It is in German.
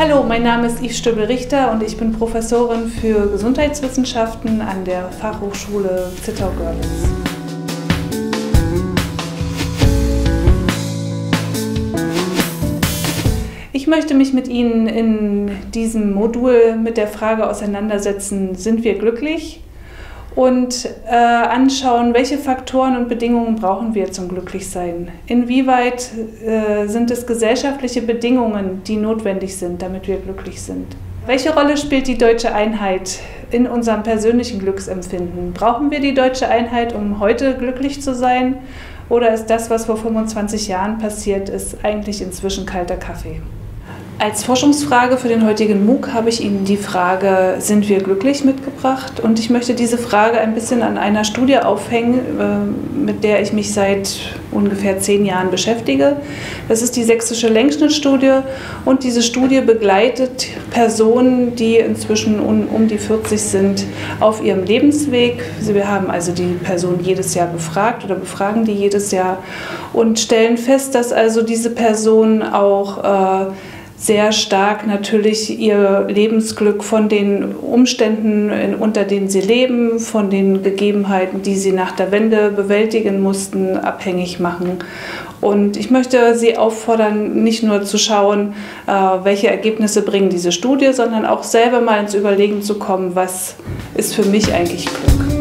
Hallo, mein Name ist Yves Stöbel-Richter und ich bin Professorin für Gesundheitswissenschaften an der Fachhochschule Zittau-Görlitz. Ich möchte mich mit Ihnen in diesem Modul mit der Frage auseinandersetzen, sind wir glücklich? Und äh, anschauen, welche Faktoren und Bedingungen brauchen wir zum Glücklichsein? Inwieweit äh, sind es gesellschaftliche Bedingungen, die notwendig sind, damit wir glücklich sind? Welche Rolle spielt die deutsche Einheit in unserem persönlichen Glücksempfinden? Brauchen wir die deutsche Einheit, um heute glücklich zu sein? Oder ist das, was vor 25 Jahren passiert ist, eigentlich inzwischen kalter Kaffee? Als Forschungsfrage für den heutigen MOOC habe ich Ihnen die Frage, sind wir glücklich mitgebracht? Und ich möchte diese Frage ein bisschen an einer Studie aufhängen, äh, mit der ich mich seit ungefähr zehn Jahren beschäftige. Das ist die sächsische Längsschnittstudie und diese Studie begleitet Personen, die inzwischen um die 40 sind, auf ihrem Lebensweg. Wir haben also die Person jedes Jahr befragt oder befragen die jedes Jahr und stellen fest, dass also diese Personen auch äh, sehr stark natürlich ihr Lebensglück von den Umständen, unter denen sie leben, von den Gegebenheiten, die sie nach der Wende bewältigen mussten, abhängig machen. Und ich möchte Sie auffordern, nicht nur zu schauen, äh, welche Ergebnisse bringen diese Studie, sondern auch selber mal ins Überlegen zu kommen, was ist für mich eigentlich Glück.